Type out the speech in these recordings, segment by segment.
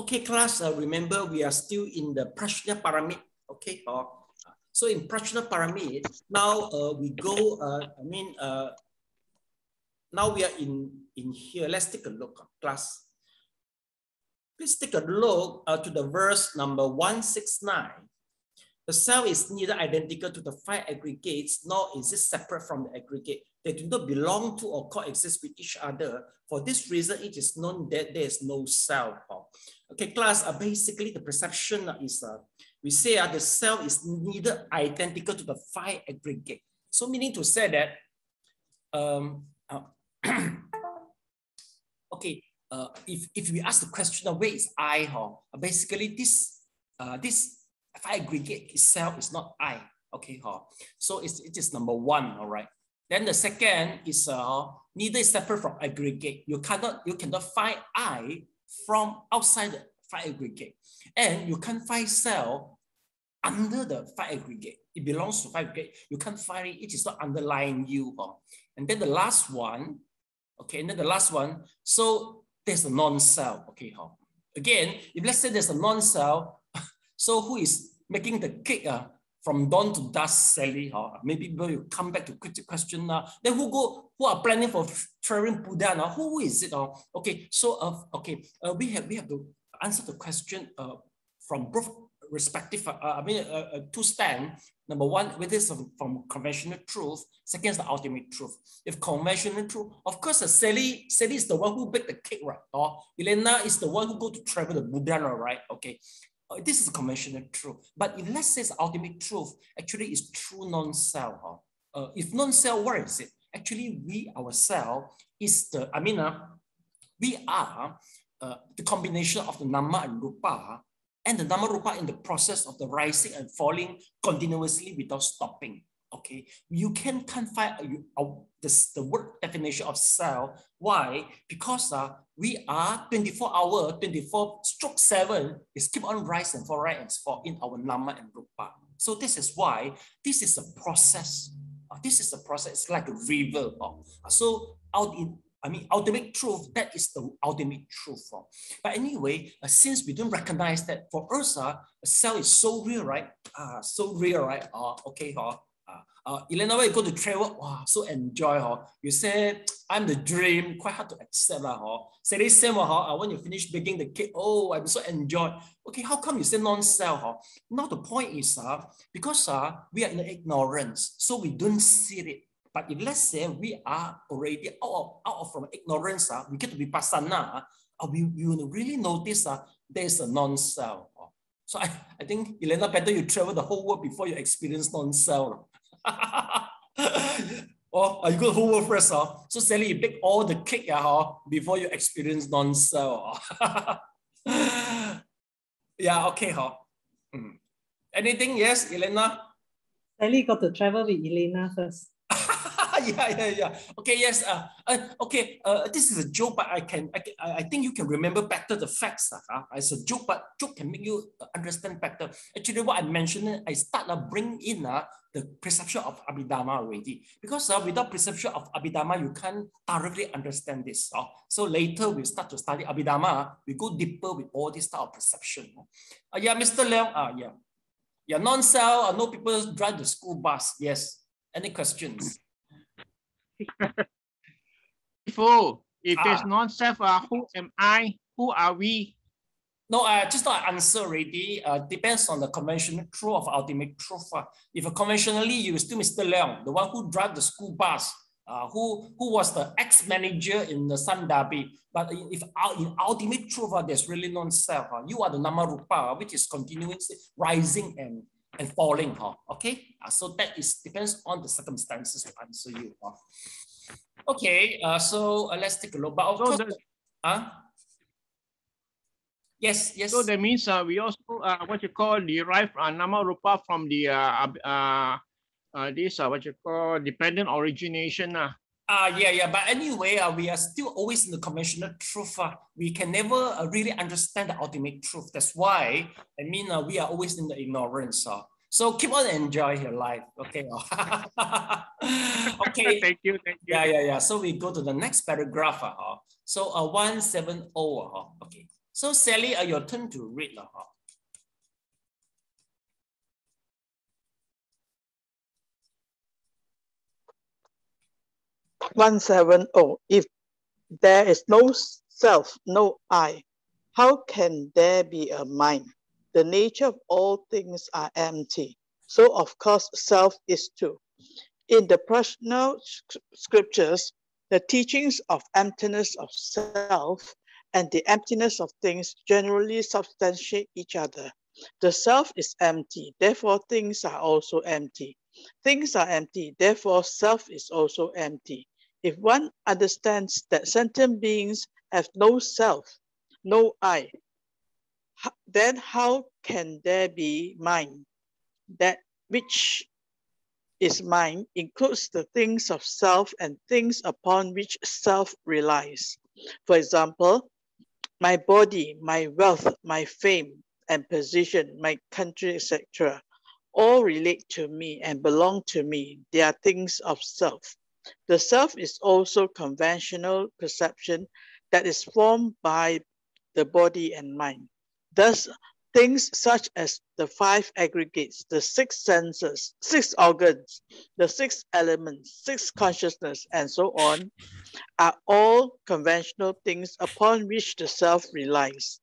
Okay, class, uh, remember we are still in the Prajna Paramita. Okay, uh, so in Prajna Paramita, now uh, we go, uh, I mean, uh, now we are in, in here. Let's take a look, uh, class. Please take a look uh, to the verse number 169. The cell is neither identical to the five aggregates, nor is it separate from the aggregate. They do not belong to or coexist with each other. For this reason, it is known that there is no self. Okay, class, uh, basically the perception is, uh, we say uh, the self is neither identical to the five aggregate. So meaning to say that, um, uh, okay, uh, if, if we ask the question of where is I, huh, basically this, uh, this five aggregate itself is not I, okay, huh? so it's, it is number one, all right. Then the second is uh, neither is separate from aggregate. You cannot, you cannot find I from outside the five aggregate. And you can't find cell under the five aggregate. It belongs to five aggregate. You can't find it. It is not underlying you. Huh? And then the last one, okay, and then the last one, so there's a non-cell, okay, huh? Again, if let's say there's a non-cell, so who is making the cake uh, from dawn to dusk, Sally? Huh? Maybe people will come back to the question now. Uh, then who go, who are planning for traveling Buddha now? Who is it? Uh? Okay, so uh, okay, uh, we have we have to answer the question uh, from both respective, uh, I mean, uh, uh, two stand. Number one, whether it's from conventional truth. Second is the ultimate truth. If conventional truth, of course, uh, Sally, Sally is the one who baked the cake, right? Or Elena is the one who go to travel the Buddha, right? Okay. Uh, this is conventional truth. But if let's say ultimate truth, actually is true non-self. Uh, if non-self, what is it? Actually, we ourselves is the, I mean, uh, we are uh, the combination of the nama and rupa and the nama rupa in the process of the rising and falling continuously without stopping. Okay, you can can't find uh, uh, this, the word definition of cell. Why? Because uh, we are 24 hour, 24 stroke seven is keep on and fall, rise and fall in our nama and rupa. So this is why this is a process. Uh, this is a process. It's like a river. Uh, so out in I mean, ultimate truth, that is the ultimate truth. Uh. But anyway, uh, since we don't recognize that for us, uh, a cell is so real, right? Uh, so real, right? Uh, okay, uh, uh, Elena, when you go to travel, wow, so enjoy. Huh? You say, I'm the dream, quite hard to accept. Huh? Say the same, huh? when you finish baking the cake, oh, I'm so enjoy. Okay, how come you say non-self? Huh? Now the point is, uh, because uh, we are in ignorance, so we don't see it. But if let's say we are already out of, out of from ignorance, uh, we get to Vipassana, uh, we, we will really notice uh, there's a non-self. Uh. So I, I think, Elena, better you travel the whole world before you experience non-self. or you go whole world first. Uh. So Sally, you bake all the cake uh, before you experience non-self. yeah, okay. Huh? Mm. Anything? Yes, Elena? Sally got to travel with Elena first. yeah, yeah, yeah. Okay, yes. Uh, uh, okay. Uh, this is a joke, but I can, I, can, I think you can remember better the facts. Uh, it's a joke, but joke can make you understand better. Actually, what I mentioned, I start to uh, bring in uh, the perception of Abhidharma already. Because uh, without perception of Abhidharma, you can't thoroughly understand this. Uh. So later we start to study Abhidharma, we go deeper with all this type of perception. Uh, yeah, Mr. Leong, uh, yeah. Yeah, non-cell, uh, no people drive the school bus. Yes. Any questions? Before, if ah. there's non-self, uh, who am I? Who are we? No, uh, just not answer already. Uh, depends on the conventional truth of ultimate truth. Uh, if uh, conventionally, you still Mr. Leong, the one who drive the school bus, uh, who, who was the ex-manager in the Sun Derby. But if in ultimate truth, uh, there's really non-self. Uh, you are the Namarupa, which is continuously rising and and falling. Huh? Okay, uh, so that is depends on the circumstances to answer you. Huh? Okay, uh, so uh, let's take a look. But of so course, the, uh, yes, yes. So that means uh, we also uh, what you call derive uh, nama rupa from the uh, uh, uh, this uh, what you call dependent origination. Uh. Uh, yeah, yeah. But anyway, uh, we are still always in the conventional truth. Uh, we can never uh, really understand the ultimate truth. That's why, I mean, uh, we are always in the ignorance. Uh. So keep on enjoy your life. Okay. okay. thank you, thank you. Yeah, yeah, yeah. So we go to the next paragraph. Uh, so uh, 170. Uh, okay. So Sally, uh, your turn to read. Uh, 170. If there is no self, no I, how can there be a mind? The nature of all things are empty. So of course, self is too. In the Prajna scriptures, the teachings of emptiness of self and the emptiness of things generally substantiate each other. The self is empty, therefore things are also empty. Things are empty, therefore self is also empty. If one understands that sentient beings have no self, no I, then how can there be mind? That which is mind includes the things of self and things upon which self relies. For example, my body, my wealth, my fame and position, my country, etc., all relate to me and belong to me. They are things of self. The self is also conventional perception that is formed by the body and mind. Thus, things such as the five aggregates, the six senses, six organs, the six elements, six consciousness, and so on, are all conventional things upon which the self relies.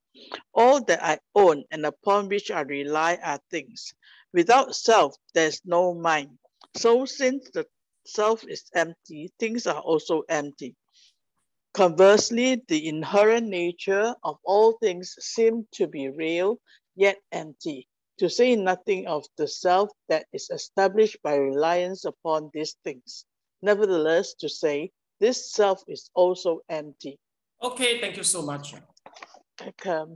All that I own and upon which I rely are things. Without self, there's no mind. So since the self is empty, things are also empty. Conversely, the inherent nature of all things seem to be real, yet empty, to say nothing of the self that is established by reliance upon these things. Nevertheless, to say, this self is also empty. Okay, thank you so much. Welcome.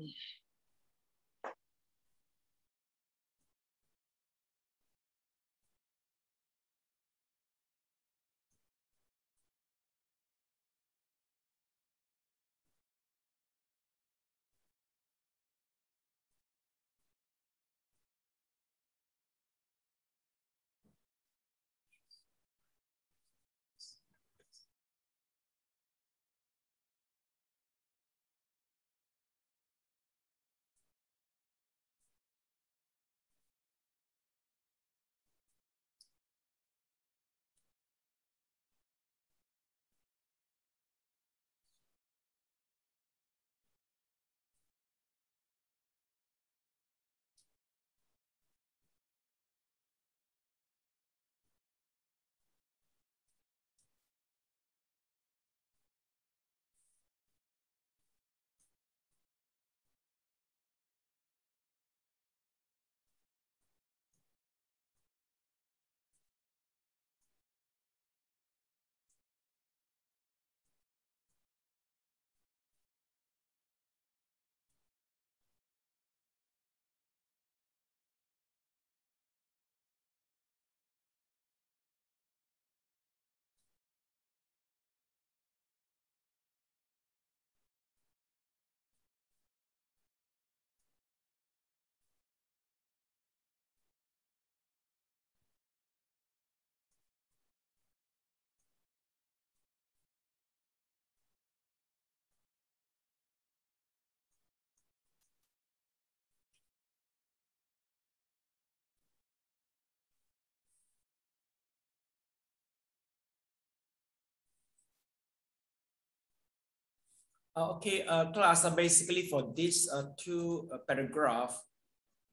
Okay, uh, class, uh, basically for this uh, two uh, paragraph,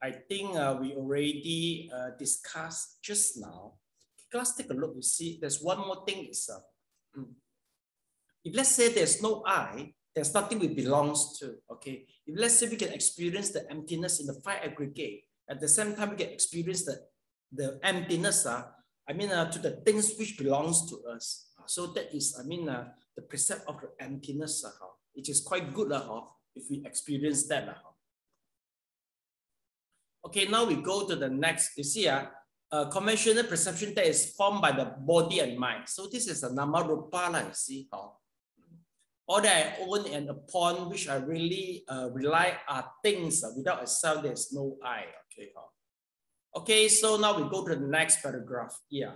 I think uh, we already uh, discussed just now. Class, take a look, you see, there's one more thing is, uh, hmm. if let's say there's no I, there's nothing we belongs to, okay? If let's say we can experience the emptiness in the five aggregate, at the same time we can experience the, the emptiness, uh, I mean, uh, to the things which belongs to us. So that is, I mean, uh, the precept of the emptiness. Uh, it is quite good uh, if we experience that. Uh. Okay, now we go to the next. You see, uh, conventional perception that is formed by the body and mind. So this is a nama rupa, you see. Uh. All that I own and upon which I really uh, rely are things. Uh, without a self, there's no I. Okay. Uh. Okay, so now we go to the next paragraph. Yeah.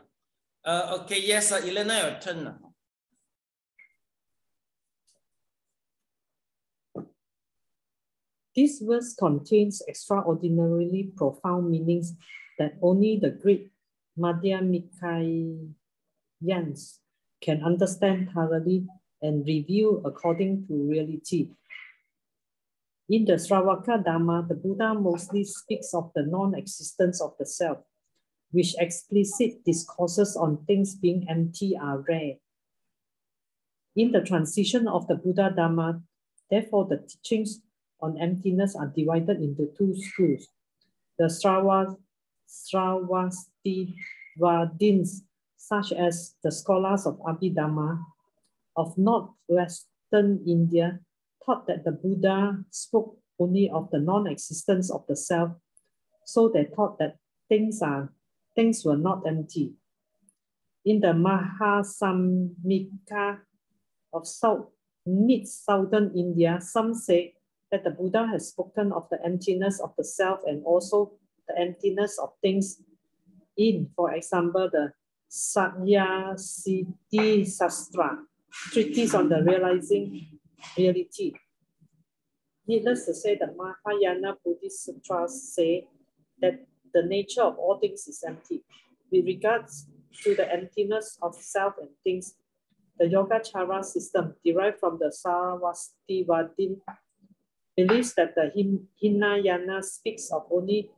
Uh, okay, yes, uh, Elena, your turn. now. This verse contains extraordinarily profound meanings that only the great Madhyamikayans can understand thoroughly and reveal according to reality. In the Sravaka Dhamma, the Buddha mostly speaks of the non-existence of the self, which explicit discourses on things being empty are rare. In the transition of the Buddha Dhamma, therefore the teachings on emptiness are divided into two schools. The Srava, Sravastivadins, such as the scholars of Abhidhamma of northwestern India, taught that the Buddha spoke only of the non-existence of the self. So they thought that things are things were not empty. In the Mahasamgika of South, mid-southern India, some say that the Buddha has spoken of the emptiness of the self and also the emptiness of things in, for example, the Satya Siddhi Sastra, treatise on the realizing reality. Needless to say, the Mahayana Buddhist sutras say that the nature of all things is empty. With regards to the emptiness of self and things, the Yogacara system derived from the Sarvastivadin believes that the Hin- Hinayana speaks of only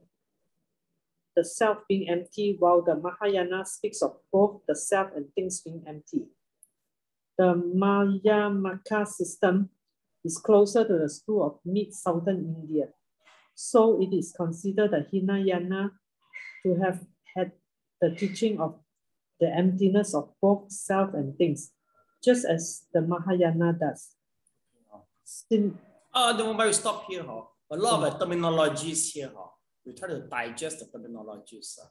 the self being empty, while the Mahayana speaks of both the self and things being empty. The Madhyamaka system is closer to the school of mid-southern India. So it is considered the Hinayana to have had the teaching of the emptiness of both self and things, just as the Mahayana does. Sim- The moment we stop here, huh? a lot of the terminologies here. Huh? We try to digest the terminologies. Uh.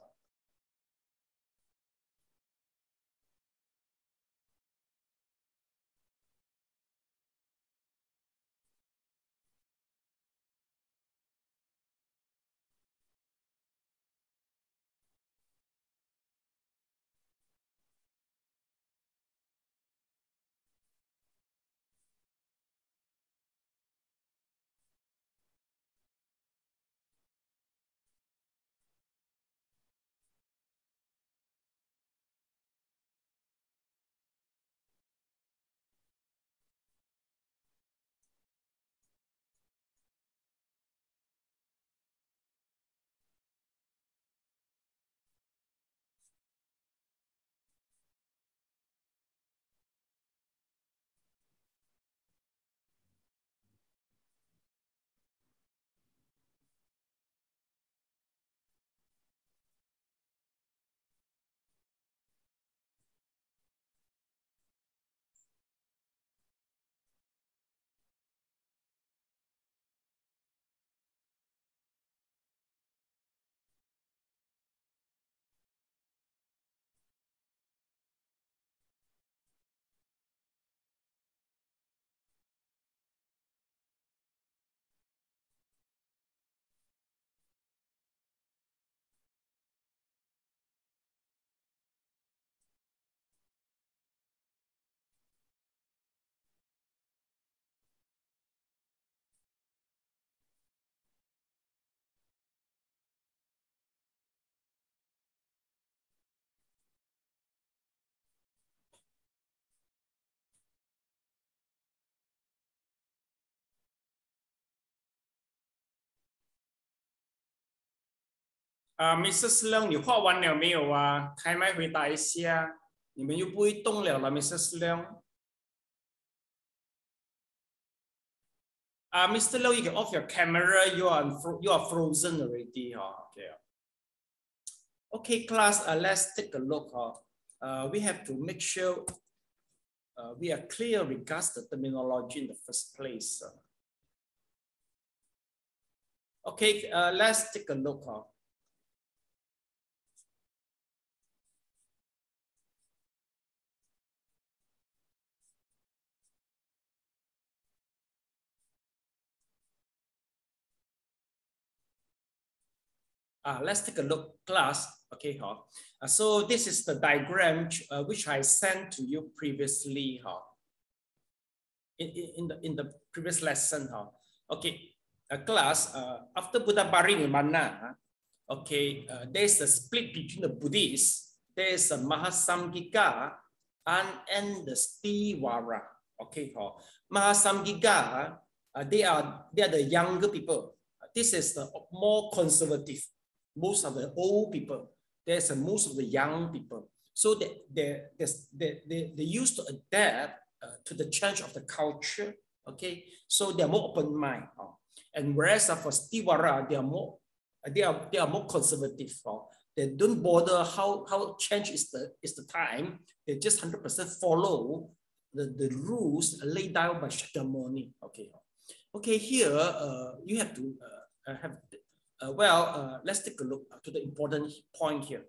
啊，Mrs. Leung，你画完了没有啊？开麦回答一下，你们又不会动了了，Mrs. Leung。啊，Mr. Leung，you can off your camera. You are fro- you are frozen already. 哈，OK。Okay, class. Uh, let's take a look. Uh, uh, we have to make sure uh, we are clear regards the terminology in the first place. Uh, Okay, uh, let's take a look. Uh, Uh, let's take a look, class. Okay, huh? Uh, so this is the diagram uh, which I sent to you previously, huh? In, in, the, in the previous lesson, huh? Okay, uh, class, uh, after Buddha Parinirvana, okay, uh, there's a split between the Buddhists. There's a Mahasamgika and, and the Sthiwara. Okay, huh? Mahasamgika, uh, they, are, they are the younger people. This is the more conservative. Most of the old people, there's most of the young people. So they, they, they, they, they used to adapt uh, to the change of the culture. Okay, so they're more open mind. Uh, and whereas uh, for Sthiwara, they are more they are they are more conservative. Uh, they don't bother how how change is the is the time. They just hundred percent follow the, the rules laid down by Shakyamuni. Okay, okay. Here uh, you have to uh, uh have uh, well. Uh, let's take a look to the important point here.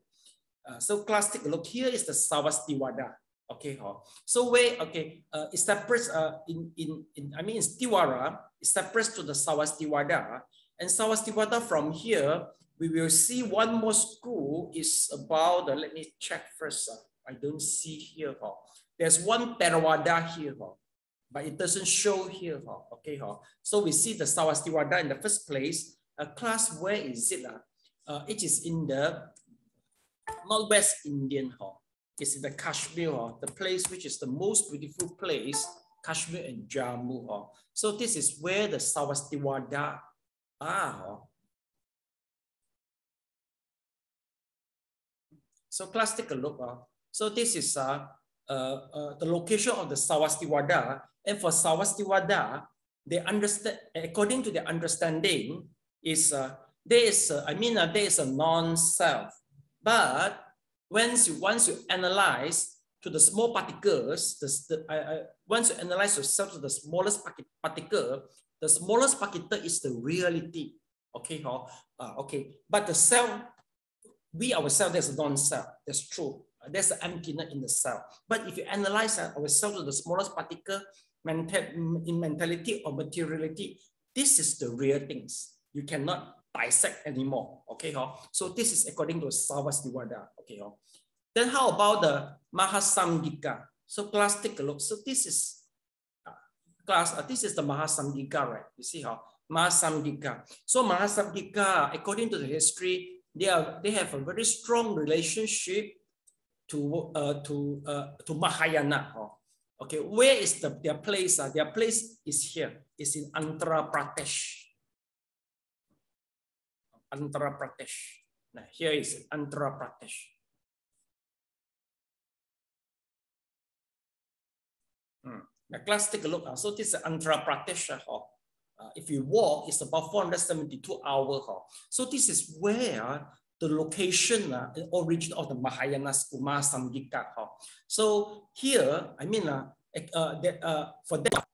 Uh, so class take a look. Here is the Savastivada. Okay, huh? so where okay, uh, it separates uh, in in in I mean in Sthiwara, it separates to the Savastivada, and Savastivada from here we will see one more school is about. Uh, let me check first. Uh, I don't see here. Huh? There's one Theravada here, huh? but it doesn't show here. Huh? Okay, huh? so we see the Savastivada in the first place. A class where is it? Uh? Uh, it is in the Northwest Indian. Hall. It's in the Kashmir, huh? the place which is the most beautiful place, Kashmir and Jammu. Huh? So this is where the Savastivada are. So class, take a look. Uh. So this is uh, uh, uh, the location of the Savastivada. And for Savastivada, they understand, according to their understanding, is uh, there is, a, I mean, uh, there is a non-self. But once you, once you analyze to the small particles, the, the, uh, once you analyze yourself to the smallest particle, the smallest particle is the reality. Okay, uh, okay. But the self, we ourselves, there's a non-self. That's true. There's an emptiness in the self. But if you analyze ourselves to the smallest particle mental, in mentality or materiality, this is the real things. You cannot dissect anymore. Okay, so this is according to Savastivada. Okay, then how about the Mahasamgika? So class, take a look. So this is uh, class. Uh, this is the Mahasamgika, right? You see how Mahasamgika. So Mahasamgika, according to the history, they are they have a very strong relationship to uh, to uh, to Mahayana. Oh. Okay, where is the their place? Uh? Their place is here. It's in Andhra. Andhra Pradesh. Now, here is Andhra Pradesh. Hmm. Now, class, take a look. Uh. So this is Andhra Pradesh. Uh, uh, if you walk, it's about 472 hours. Uh. So this is where the location, uh, the origin of the Mahayana Skuma Samgika. Uh. So here, I mean, uh, uh, that, uh, for that,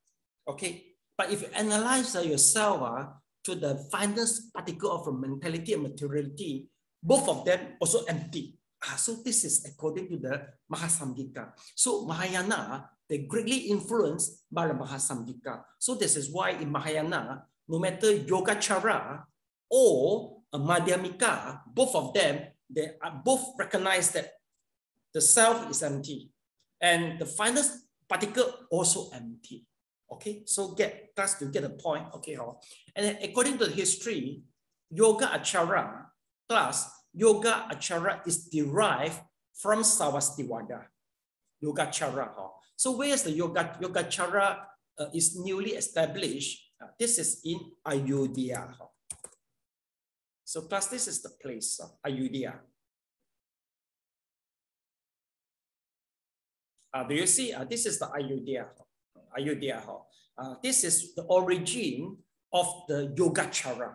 okay, but if you analyze uh, yourself uh, to the finest particle of mentality and materiality, both of them also empty. Ah, so this is according to the Mahasamgika. So Mahayana, they greatly influenced by the Mahasamgika. So this is why in Mahayana, no matter Yogacara or Madhyamika, both of them, they are both recognize that the self is empty and the finest particle also empty. Okay, so get class to get the point. Okay, oh. and according to the history, yoga achara class, yoga achara is derived from Savastivada, yoga chara. So where's the yoga yoga chara uh, is newly established? Uh, this is in Ayodhya. So class, this is the place of Ayodhya. Uh, do you see? Uh, this is the Ayodhya. Ayodhya. Uh, this is the origin of the Yogacara.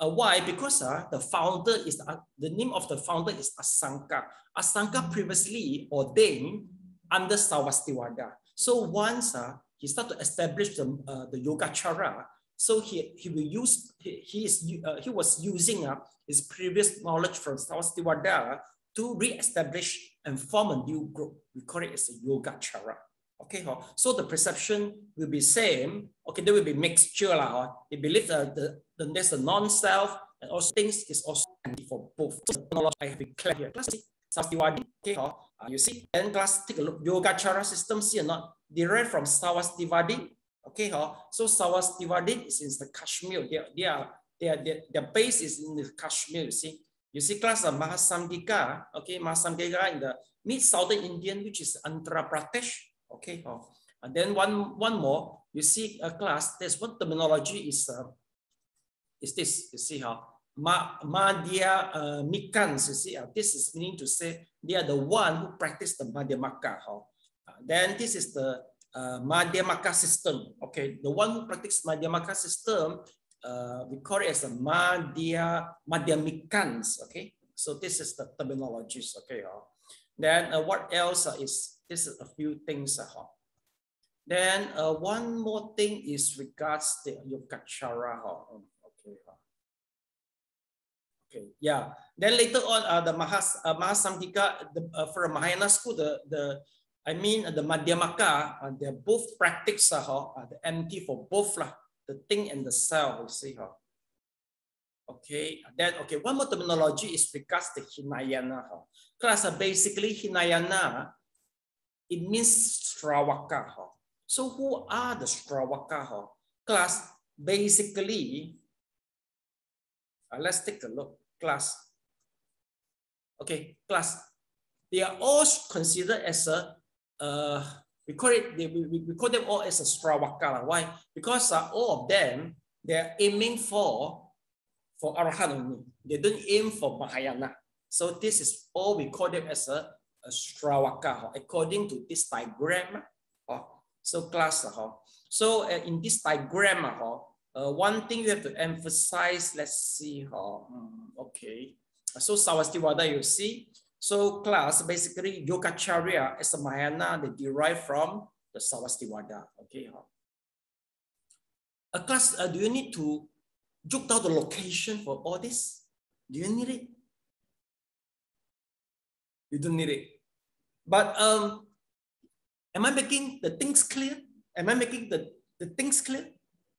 Uh, why? Because uh, the founder is, uh, the name of the founder is Asanka. Asanka previously ordained under Savastivada. So once uh, he started to establish the, uh, the Yogacara, so he, he will use, he, he, is, uh, he was using uh, his previous knowledge from Savastivada to re-establish and form a new group. We call it as a yoga Okay, so the perception will be same. Okay, there will be mixture. Huh? They believe that the, the, there's a non-self, and also things is also for both. So knowledge I have been clear here. Class Savastivadi, okay, uh, you see, then class take a look. Yogacara system, see or not? Derived from Savastivadi, okay, uh, so Savastivadi is in the Kashmir. They, they are, they are, their, their base is in the Kashmir, you see. You see class of Mahasamgika, okay, Mahasamgika in the mid-southern Indian, which is Andhra Pradesh, okay, uh, and then one, one more, you see a class, there's one terminology is, uh, is this, you see how, Ma, Madhya uh, Mikans, you see, uh, this is meaning to say they are the one who practice the Madhyamaka. Uh, then this is the uh, Madhyamaka system. Okay, the one who practice Madhyamaka system, uh, we call it as a Madhya, Madhyamikans. Okay, so this is the terminologies. Okay, uh. then uh, what else uh, is, this is a few things. Uh, then uh, one more thing is regards the Yogacara. Uh, okay. Uh. Okay, yeah. Then later on, uh, the Mahas, uh, Mahasamgika, the, uh, for Mahayana school, the, the I mean, uh, the Madhyamaka, uh, they're both practice, uh, uh, the MT for both, lah, the thing and the cell, you see. Uh. Okay, then, okay, one more terminology is regards to Hinayana. Uh. Class, uh, basically, Hinayana, it means Stravaka. Uh. So who are the Stravaka? Uh? Class, basically, uh, let's take a look. Class. Okay, class. They are all considered as a, uh, we call it, they, we, we call them all as a Stravaka. Why? Because uh, all of them, they're aiming for, for Arahant only. They don't aim for Mahayana. So this is all we call them as a, a Stravaka, according to this diagram. So class, so uh, in this diagram, uh, one thing you have to emphasize, let's see, uh, okay. So Savastivada, you see. So class, basically Yogacharya as a Mahayana, they derive from the Savastivada, okay. A class, uh, do you need to jot down the location for all this? Do you need it? You don't need it. But um, am I making the things clear? Am I making the, the things clear?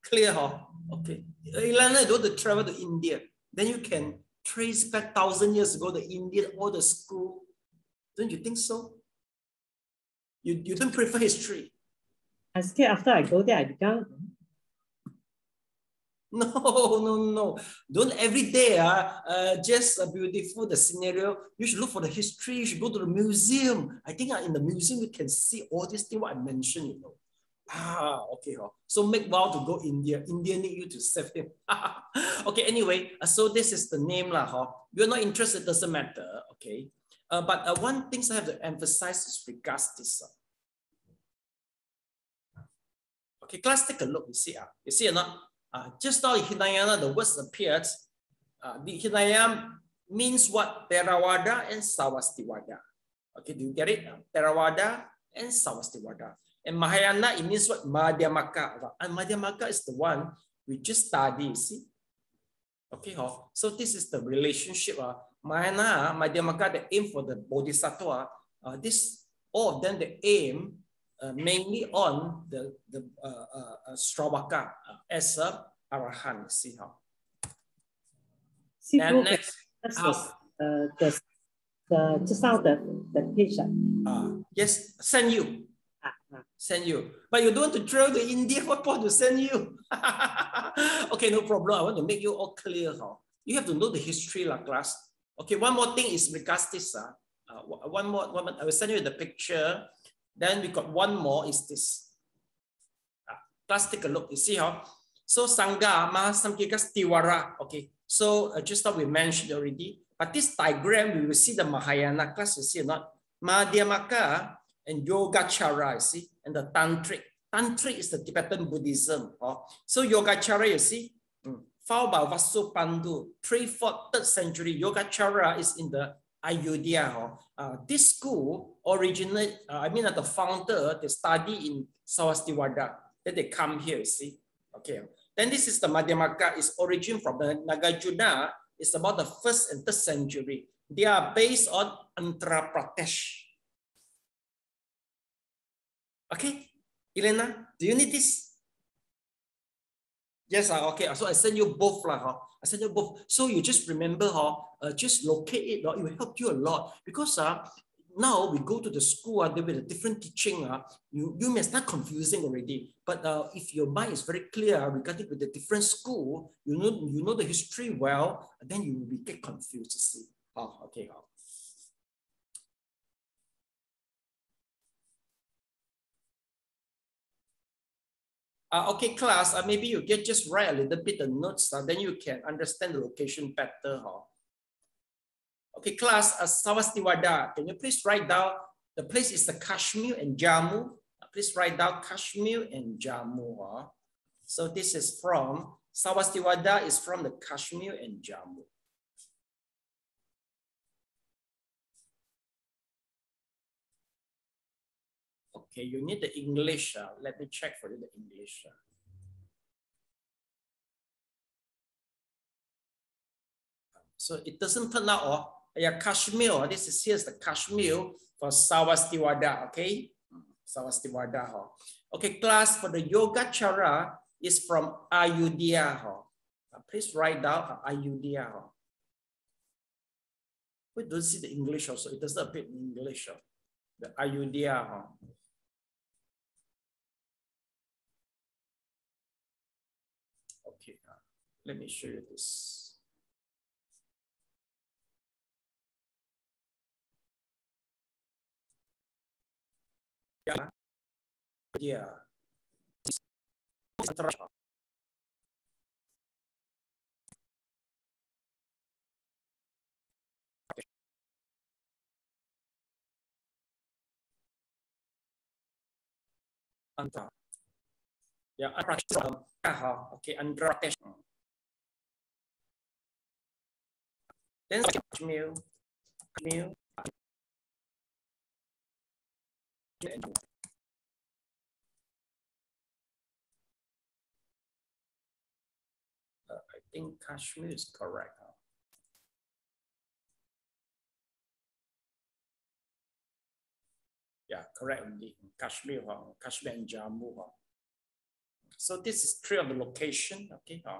Clear, huh? Okay. You want to travel to India, then you can trace back thousand years ago the Indian, all the school. Don't you think so? You, you don't prefer history. I scared after I go there, I become No, no, no. Don't every day uh, uh, just a beautiful the scenario. You should look for the history. You should go to the museum. I think uh, in the museum you can see all these things what I mentioned, you know. Ah, okay. Huh? So make vow to go India. India need you to save him. okay, anyway, uh, so this is the name. Lah, huh? You're not interested, doesn't matter. Okay. Uh, but uh, one thing I have to emphasize is regards this. Uh. Okay, class, take a look. You see, uh, you see or not? Uh, just now in Hinayana, the words appeared. Uh, the Hinayana means what? Theravada and Savastivada. Okay, do you get it? Theravada and Savastivada. And Mahayana, it means what? Madhyamaka. And Madhyamaka is the one we just study, see? Okay, huh? so this is the relationship. Uh, Mahayana, Madhyamaka, the aim for the Bodhisattva. Uh, this, all of them, they aim mainly on the, the uh, uh, uh Stravaka uh, as a Arahant. See how? See, and next, that's uh, the, the, just now the, the page. Uh, yes, send you. Send you. But you don't want to travel to India, what point to send you? okay, no problem. I want to make you all clear. Huh? You have to know the history, la class. Okay, one more thing is regards this. Uh, uh, one, more, one more, I will send you the picture. Then we got one more is this. Uh, let's take a look. You see how? So Sangha, Mahasamgika Stiwara. Okay, so uh, just now we mentioned already. But this diagram, we will see the Mahayana class, you see or not? Madhyamaka and Yogacara, you see, and the Tantric. Tantric is the Tibetan Buddhism. Oh. So Yogacara, you see, mm, found by Vasubandhu, 3 4th, 3rd century. Yogacara is in the Ayodhya. Oh. Uh, this school originate, uh, I mean, uh, the founder, they study in Savastivada. Then they come here, you see. Okay. Then this is the Madhyamaka, Its origin from the Nagarjuna. It's about the 1st and 3rd century. They are based on Andhra. Okay, Elena, do you need this? Yes, uh, okay. So I send you both, lah? I send you both. So you just remember, huh? Uh, just locate it, uh, it will help you a lot because uh, now we go to the school uh, with a different teaching. Uh, you, you may start confusing already. But uh, if your mind is very clear regarding with the different school, you know you know the history well, then you will be get confused. To see? Oh, okay. Uh. Uh, okay, class, uh, maybe you get just write a little bit of notes, uh, then you can understand the location better. Huh? Okay, class, uh, Sawastiwada, can you please write down, the place is the Kashmir and Jammu. Uh, please write down Kashmir and Jammu. Huh? So this is from, Sawastiwada is from the Kashmir and Jammu. Okay, you need the English. Uh, let me check for you the English. Uh. So it doesn't turn out, oh, yeah, Kashmir, oh, ah, this is here's the Kashmir for Sawastiwada, okay? Sawastiwada. Okay, class for the Yoga Chara is from Ayodhya. Oh. Please write down uh, Ayodhya. Oh. We don't see the English also. It doesn't appear in English. The Ayodhya. Oh. Uh, let me show you this. Yeah. Anta. Ya, okay, Andhra Then meal, meal, uh, think Kashmir is correct. Yeah, correct indeed. Kashmir, huh? Kashmir and Jammu. Huh? So this is three of the location. Okay. Huh?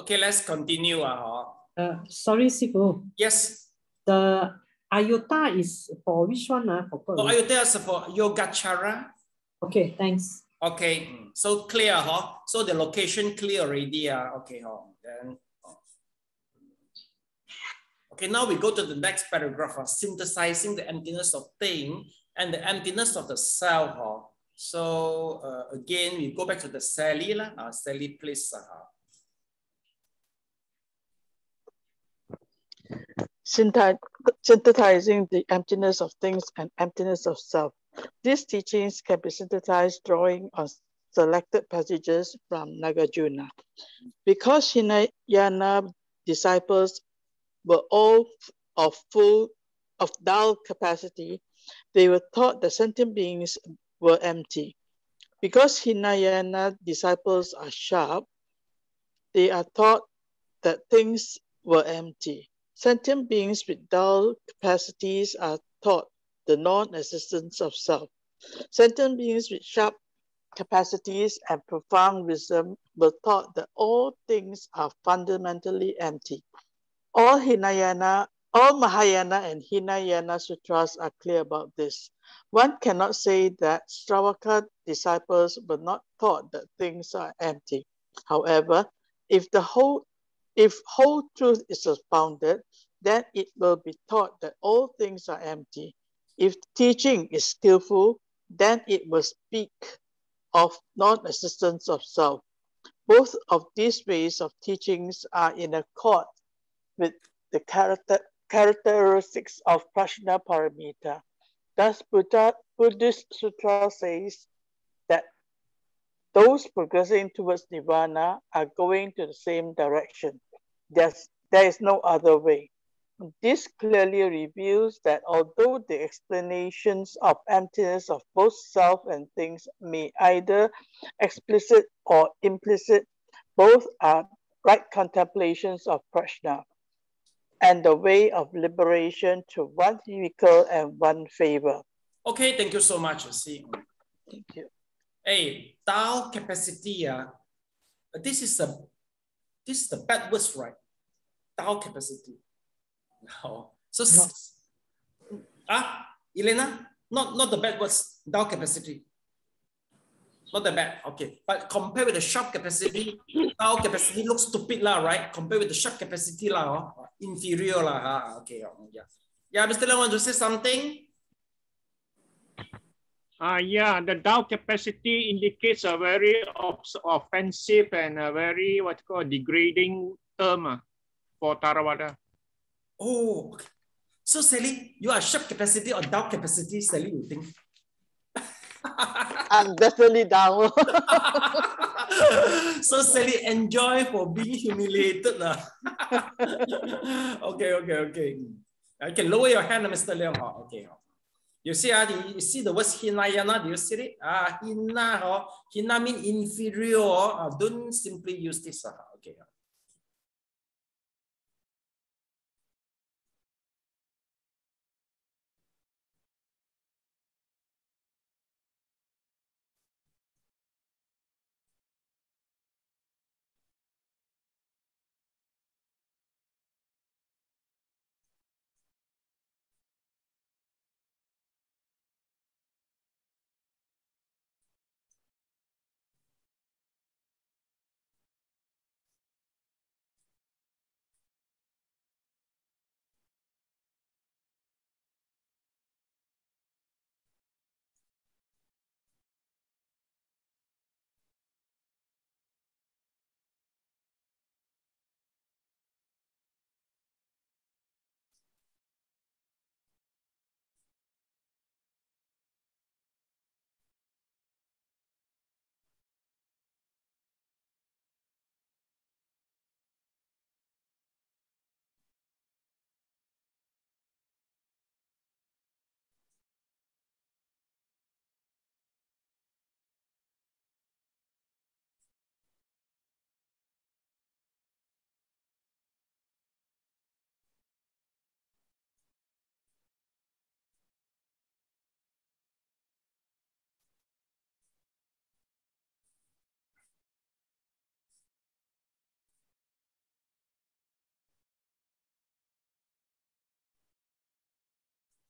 Okay, let's continue. Uh, uh sorry, Sifu. Yes. The Ayota is for which one? Uh, for oh, Ayota is for Yogachara. Okay, thanks. Okay, so clear, huh? So the location clear already. Uh, okay, huh? Then, Okay, now we go to the next paragraph, uh, synthesizing the emptiness of thing and the emptiness of the self. Huh? So uh, again, we go back to the Sally. Uh, Sally, please. Uh, synthesizing the emptiness of things and emptiness of self. These teachings can be synthesized drawing on selected passages from Nagarjuna. Because Hinayana disciples were all of full of dull capacity, they were taught that sentient beings were empty. Because Hinayana disciples are sharp, they are taught that things were empty. Sentient beings with dull capacities are taught the non-existence of self. Sentient beings with sharp capacities and profound wisdom were taught that all things are fundamentally empty. All Hinayana, all Mahayana and Hinayana sutras are clear about this. One cannot say that Shravaka disciples were not taught that things are empty. However, if the whole if whole truth is expounded, then it will be taught that all things are empty. If teaching is skillful, then it will speak of non-existence of self. Both of these ways of teachings are in accord with the character, characteristics of Prajna Paramita. Thus, Buddha, Buddhist Sutra says that those progressing towards nirvana are going to the same direction. There's, there is no other way. This clearly reveals that although the explanations of emptiness of both self and things may either explicit or implicit, both are right contemplations of prajna and the way of liberation to one vehicle and one favor. Okay, thank you so much. See. Thank you. Hey, Tao capacity, uh, this is a this is the bad words, right? Tao capacity. No. So No. ah, Elena, not not the bad words, Tao capacity. Not that bad. Okay. But compare with the sharp capacity, Tao capacity looks stupid, lah, right? Compare with the sharp capacity, lah, oh, inferior. Lah, ah, okay. oh, yeah. Yeah, Mr. Leon want to say something? Uh, yeah, the Dow capacity indicates a very off- offensive and a very what you call degrading term uh, for Tarawada. Oh, okay. So Sally, you are sharp capacity or down capacity, Sally, you think? I'm definitely down. so Sally, enjoy for being humiliated. lah. okay, okay, okay. You can lower your hand, Mr. Leong. Oh, okay. You see, uh, you see the words Hinayana, do you see it? Ah, Hina, oh, Hina mean inferior. Uh, don't simply use this. Uh,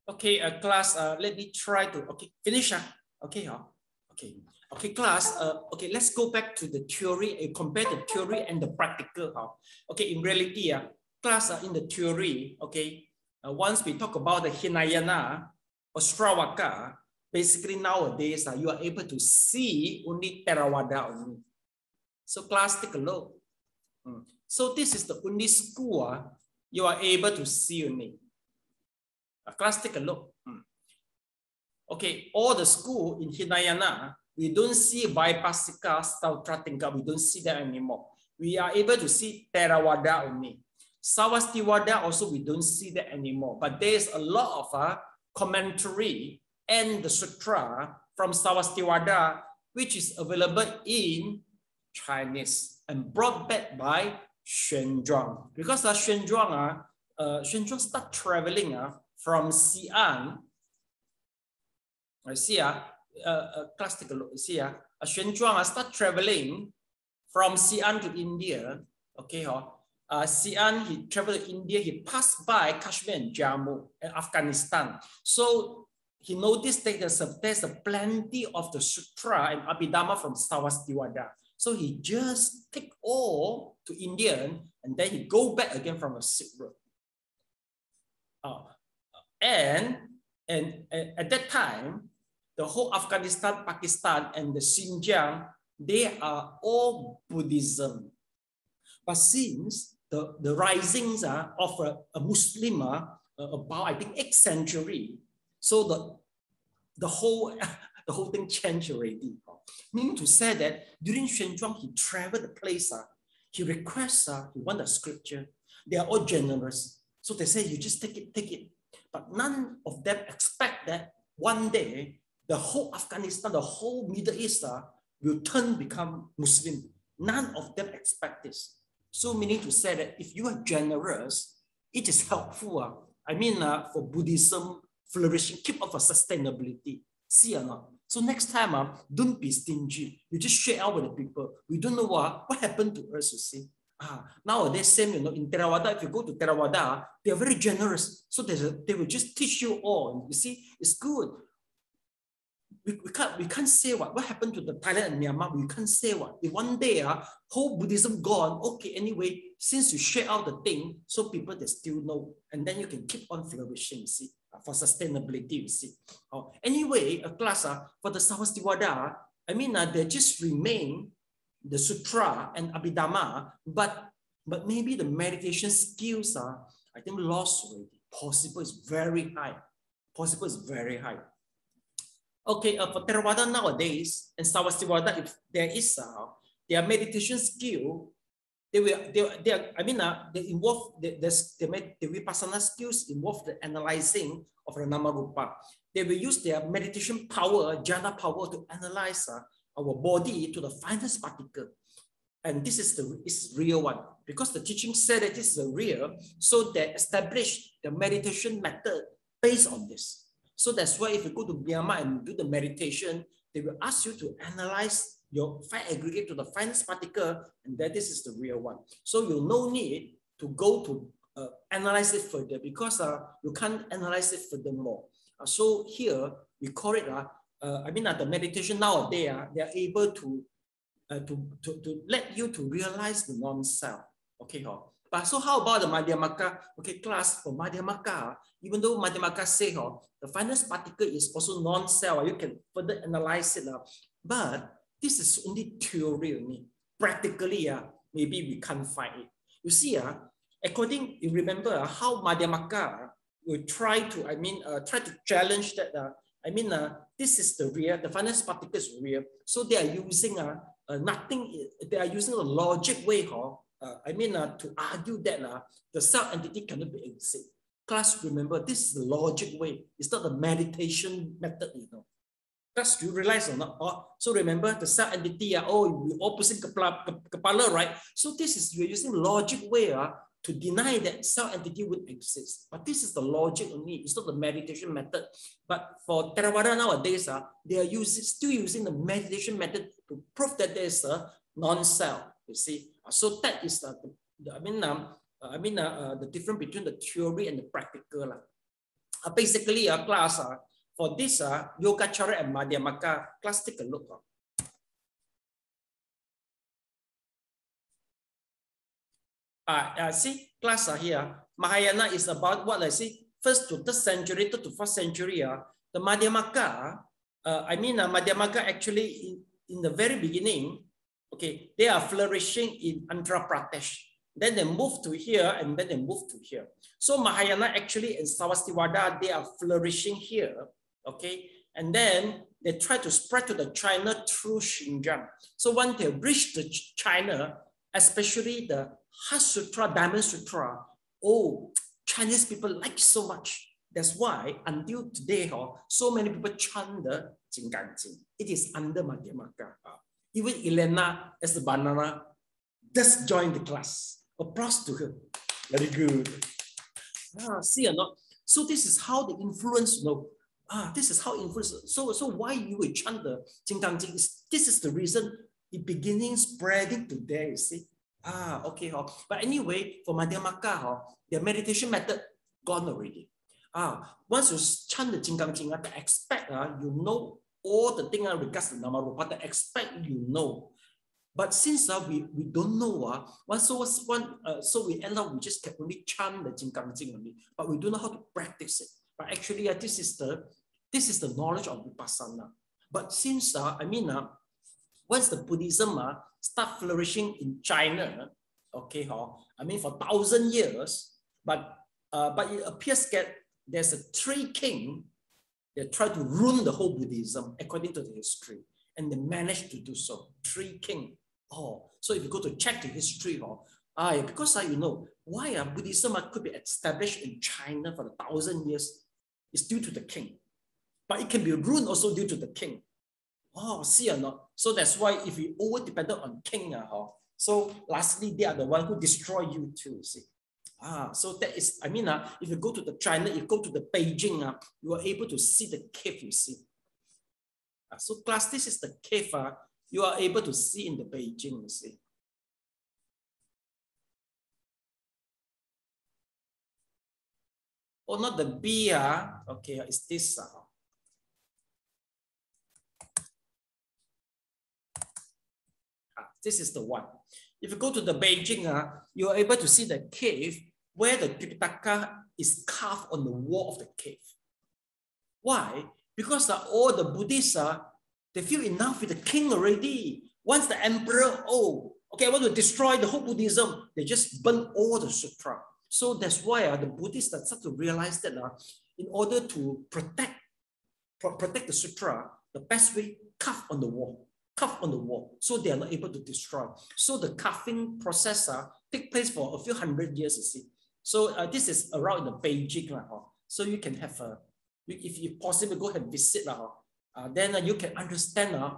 okay. Uh, class, uh, let me try to, okay, finish. Uh. Okay, huh? okay. Okay, class, uh, okay, let's go back to the theory and compare the theory and the practical. Huh? Okay, in reality, uh, class, uh, in the theory, okay, uh, once we talk about the Hinayana or Sravaka, basically nowadays, uh, you are able to see only Theravada only. So class, take a look. Mm. So this is the only school uh, you are able to see only. Uh, class, take a look. Hmm. Okay, all the school in Hinayana, we don't see Vaibhashika, Sautrantika, we don't see that anymore. We are able to see Theravada only. Sarvastivada also, we don't see that anymore. But there's a lot of uh, commentary and the sutra from Sarvastivada, which is available in Chinese and brought back by Xuan Zhuang. Because uh, Xuan Zhuang, uh, uh, Xuan Zhuang start traveling uh, from Xi'an. See, uh, uh, class a look. You see, uh, Xuan Zhuang uh, start traveling from Xi'an to India. Okay, uh, uh, Xi'an, he traveled to India, he passed by Kashmir and Jammu and Afghanistan. So he noticed that there's a, there's a plenty of the sutra and Abhidhamma from Sarvastivada. So he just take all to India and then he go back again from a Silk Road. Uh, and, and, at that time, the whole Afghanistan, Pakistan, and the Xinjiang, they are all Buddhism. But since the, the risings uh, of a, a Muslim uh, about, I think, 8th century, so the, the, whole, the whole thing changed already. Meaning to say that during Xuan Zhuang, he traveled the place, uh, he requests, uh, he want the scripture. They are all generous. So they say, you just take it, take it. But none of them expect that one day the whole Afghanistan, the whole Middle East uh, will turn become Muslim. None of them expect this. So meaning to say that if you are generous, it is helpful. Uh, I mean, uh, for Buddhism flourishing, keep up for sustainability. See or not? So next time, uh, don't be stingy. You just share out with the people. We don't know what, what happened to us, you see. Ah, nowadays, same, you know, in Theravada, if you go to Theravada, they are very generous. So a, they will just teach you all. You see, it's good. We, we, can't, we can't say what, what happened to the Thailand and Myanmar. We can't say what. If one day, uh, whole Buddhism gone, okay, anyway, since you share out the thing, so people they still know. And then you can keep on flourishing, you see, uh, for sustainability, you see. Oh, anyway, a class uh, for the Sarvastivada, I mean, uh, they just remain the sutra and abhidhamma, but but maybe the meditation skills are, I think, lost already. Possible is very high. Possible is very high. Okay, uh, for Theravada nowadays and Sarvastivada, if there is uh, their meditation skill, they will, they, they are, I mean, uh, they involve, the, the, the, the vipassana skills involve the analyzing of the nama rupa. They will use their meditation power, jhana power to analyze uh, our body to the finest particle. And this is the is real one because the teaching said that this is real. So they established the meditation method based on this. So that's why if you go to Myanmar and do the meditation, they will ask you to analyze your fine aggregate to the finest particle, and that this is the real one. So you no need to go to uh, analyze it further because uh, you can't analyze it furthermore. Uh, so here we call it uh, uh, I mean, at the meditation nowadays, uh, they are able to, uh, to, to, to let you to realize the non-self. Okay, huh? but so how about the Madhyamaka? Okay, class for Madhyamaka, even though Madhyamaka say huh, the finest particle is also non-self, you can further analyze it. Uh, but this is only theory only. Practically, uh, maybe we can't find it. You see, uh, according, you remember uh, how Madhyamaka will try to, I mean, uh, try to challenge that uh, I mean, uh, this is the real, the finance particle is real. So they are using uh, uh, nothing, they are using a logic way, huh? Uh, I mean, uh, to argue that uh, the self entity cannot be exist. Class, remember, this is the logic way. It's not the meditation method, you know. Class, you realize or not? Oh, so remember the self entity, uh, oh, we opposite kepala, kepala, right? So this is, you're using logic way uh, to deny that cell entity would exist. But this is the logic only. It's not the meditation method. But for Theravada nowadays, uh, they are using, still using the meditation method to prove that there's a non-cell. You see, uh, so that is uh, the, I mean, um, uh, I mean, uh, uh, the difference between the theory and the practical. Uh, basically, a class uh, for this uh, Yogacara and Madhyamaka, class take a look. Uh. Uh, uh, see, class uh, here, Mahayana is about what I see, first to third century, third to fourth century. Uh, the Madhyamaka, uh, I mean, uh, Madhyamaka actually in, in the very beginning, okay, they are flourishing in Andhra Pradesh. Then they move to here and then they move to here. So Mahayana actually in Sarvastivada, they are flourishing here, okay? And then they try to spread to the China through Xinjiang. So when they reach the China, especially the Heart Sutra, Diamond Sutra, oh, Chinese people like so much. That's why until today, oh, so many people chant the Jing Gang Jing. It is under Madhyamaka. Even Elena as the banana just joined the class. Applause to her. Very good. Ah, see or not? So this is how the influence, you know, ah, this is how influence. So, so why you will chant the Jing Gang Jing? This is the reason it beginning spreading to there, you see. Ah, okay. Oh. But anyway, for Madhyamaka, oh, their meditation method gone already. Ah, once you chant the Jing Gang Jing, ah, the expect uh, you know all the thing uh, regards to Namarupa, the expect you know. But since uh, we, we don't know, uh, one, so, one, uh, so we end up, we just can only chant the Jing Gang Jing only, but we don't know how to practice it. But actually, uh, this is the this is the knowledge of Vipassana. But since, uh, I mean, uh, once the Buddhism uh, start flourishing in China, okay, huh? I mean for thousand years, but uh, but it appears that there's a three king that try to ruin the whole Buddhism according to the history, and they managed to do so. Three king. Oh, so if you go to check the history, oh, ah, because uh, you know why uh, Buddhism could be established in China for a thousand years is due to the king, but it can be ruined also due to the king. Oh, see or not? So that's why if you over dependent on king, uh, so lastly, they are the one who destroy you too, see. Ah, so that is, I mean, uh, if you go to the China, if you go to the Beijing, uh, you are able to see the cave, you see. Uh, so class, this is the cave uh, you are able to see in the Beijing, you see. Oh, not the B, uh, okay, it's this. Uh. Ah, this is the one. If you go to the Beijing, uh, you are able to see the cave where the Tripitaka is carved on the wall of the cave. Why? Because uh, all the Buddhists, uh, they feel enough with the king already. Once the emperor, oh, okay, I want to destroy the whole Buddhism, they just burn all the sutra. So that's why uh, the Buddhists start to realize that uh, in order to protect, pro protect the sutra, the best way, carve on the wall, carve on the wall, so they are not able to destroy. So the carving process uh, take place for a few hundred years, you see. So uh, this is around the Beijing. Uh, so you can have a, if you possibly go and visit, uh, uh, then uh, you can understand uh,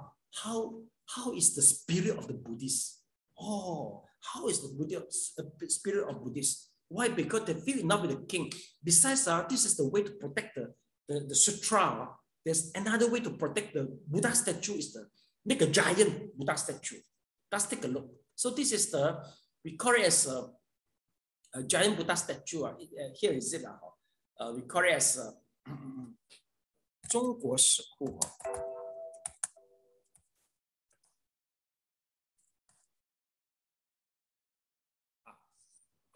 how, how is the spirit of the Buddhist. Oh, how is the Buddhist, uh, spirit of Buddhist? Why? Because they feel enough with the king. Besides, uh, this is the way to protect the, the, the sutra. There's another way to protect the Buddha statue is the make a giant Buddha statue. Let's take a look. So this is the, we call it as a, a giant Buddha statue. Uh, uh, here is it. Uh, uh, we call it as a, Zhongguo ah,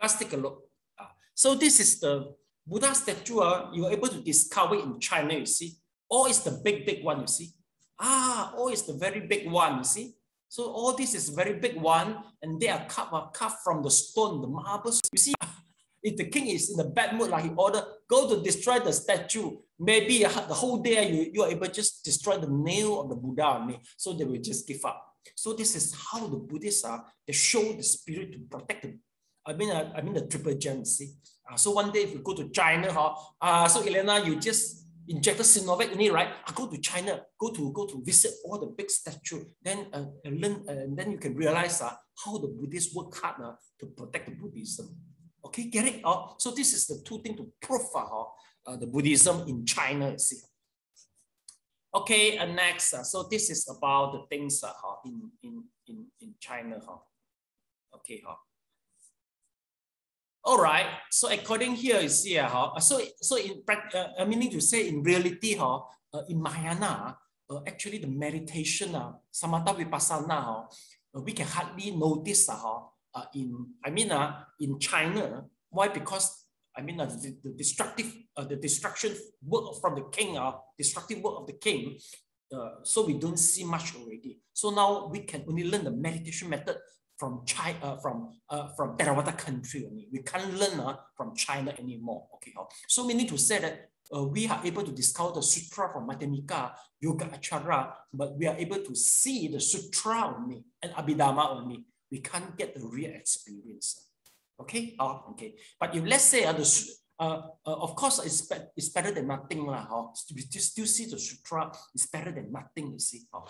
Let's take a look. Ah, so this is the Buddha statue. You are able to discover in China, you see. All is the big, big one, you see. Ah, all is the very big one, you see. So all this is very big one, and they are cut, uh, cut from the stone, the marbles. You see, if the king is in a bad mood, like he order, go to destroy the statue, maybe the whole day you, you are able to just destroy the nail of the Buddha, so they will just give up. So this is how the Buddhists are, they show the spirit to protect them. I mean, uh, I mean the triple gem, see. Uh, so one day if you go to China, huh, uh, so Elena, you just injected Sinovac in right? I go to China, go to go to visit all the big statue, then uh, and learn, uh, and then you can realize uh, how the Buddhists work hard uh, to protect the Buddhism. Okay, get it? Uh, so this is the two things to prove uh, uh, the Buddhism in China, see. Okay, and next, uh, so this is about the things uh, in, in, in, in China. Huh? Okay, huh? All right. So according here, is here, huh? so so in uh, meaning to say in reality, huh, uh, in Mahayana, uh, actually the meditation, uh, samatha vipassana, huh, uh, we can hardly notice, uh, uh, in I mean, uh, in China. Why? Because I mean, uh, the, the destructive, uh, the destruction work from the king, uh, destructive work of the king. Uh, so we don't see much already. So now we can only learn the meditation method from China, uh, from uh, from Theravada country only. We can't learn uh, from China anymore. Okay, so we need to say that uh, we are able to discover the sutra from Madhyamika, Yogacara, but we are able to see the sutra only and Abhidhamma only. We can't get the real experience. Okay, uh, okay. But if let's say uh, the uh, uh, of course, it's, be it's better than nothing. Lah, huh? We still see the sutra, it's better than nothing, you see. Huh?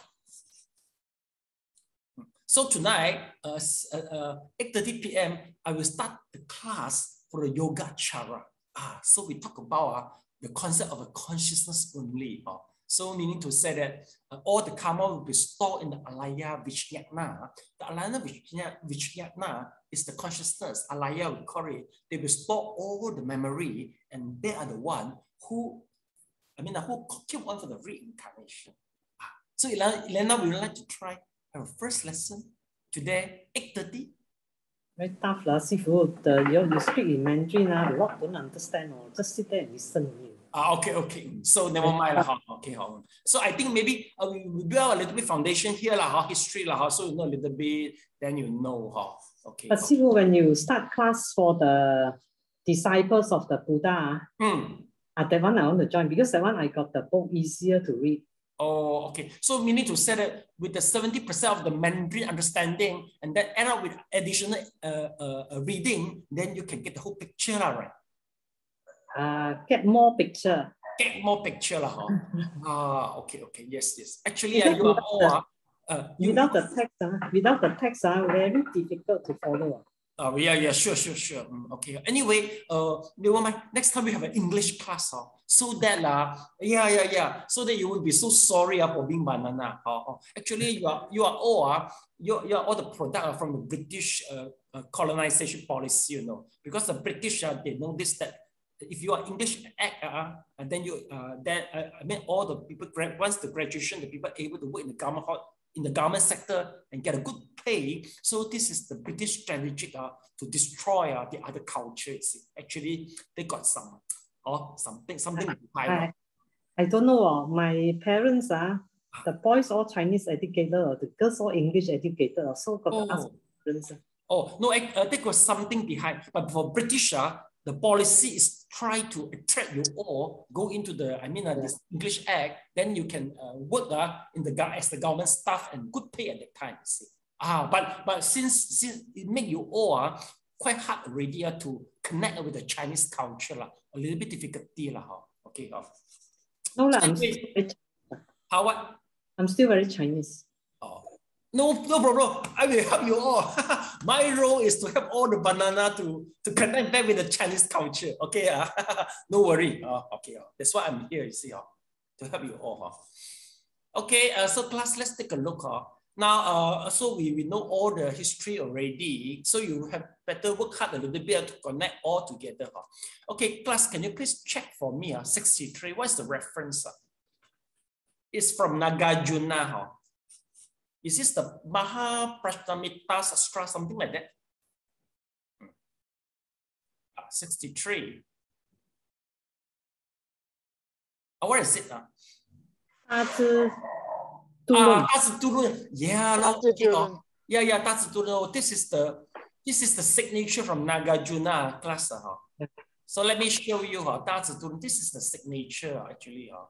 So tonight, uh, uh, 8.30 uh, p.m., I will start the class for the Yogacara. Ah, so we talk about uh, the concept of a consciousness only. Uh. So meaning to say that uh, all the karma will be stored in the alaya vijnana. The alaya vijnana is the consciousness, alaya we call it. They will store all the memory and they are the one who, I mean, who keep on for the reincarnation. Ah, so Elena, Elena, would like to try our first lesson today, 8.30. Very tough, lah, Sifu. The, you, you speak in Mandarin, uh, a lot don't understand. Oh. Just sit there and listen only. Ah, okay, okay. So never mind. lah. Okay, so I think maybe uh, we, we build a little bit foundation here, lah, history, lah, so you know a little bit, then you know. How okay. But Sifu, when you start class for the disciples of the Buddha, mm. uh, that one I want to join because that one I got the book easier to read. Oh, okay. So we need to set it with the 70% of the Mandarin understanding and then add up with additional uh, uh, uh, reading, then you can get the whole picture, right? Uh, get more picture. Get more picture, huh? ah, okay, okay. Yes, yes. Actually, uh, you are uh, uh, you, without the text, uh, without the text, uh, very difficult to follow. Oh, yeah, yeah, sure, sure, sure. Mm, okay. Anyway, uh, never mind. Next time we have an English class, uh, so that, uh, yeah, yeah, yeah, so that you will be so sorry uh, for being banana. Uh, uh, actually, you are, you are all, uh, you're, you're all the product uh, from the British uh, uh, colonization policy, you know, because the British, uh, they noticed that if you are English act, uh, and then you, uh, then, uh, I mean, all the people, once the graduation, the people able to work in the government in the garment sector and get a good pay. So this is the British strategy uh, to destroy uh, the other cultures. Actually, they got some, or something, something I, I don't know. Uh, my parents, uh, the boys all Chinese educated, or the girls all English educated. Uh, so got oh. ask parents. Oh, no, uh, there was something behind. But for British, uh, the policy is try to attract you all go into the I mean uh, this English Act, then you can uh, work uh, in the as the government staff and good pay at that time. you See. Ah, but but since since it make you all uh, quite hard already uh, to connect with the Chinese culture uh, a little bit difficulty. Uh, okay. Uh. No lah, I'm still How what? I'm still very Chinese. No, no problem. I will help you all. My role is to help all the banana to, to connect back with the Chinese culture. Okay, uh, no worry. Uh, okay, uh, that's why I'm here, you see, uh, to help you all. Uh. Okay, uh, so class, let's take a look. Uh. Now, uh, so we, we know all the history already, so you have better work hard a little bit to connect all together. Uh. Okay, class, can you please check for me? Uh, 63, what's the reference? Uh? It's from Nagarjuna. Uh. Is this the Mahaprastamita Sastra, something like that? Hmm. Ah, 63. Ah, uh, what is it? Uh? Tatsu Uh, yeah, Tatsu oh. yeah, yeah, This is the this is the signature from Nagarjuna class. Ah, huh? So let me show you. Uh, Tatsu This is the signature actually. Uh,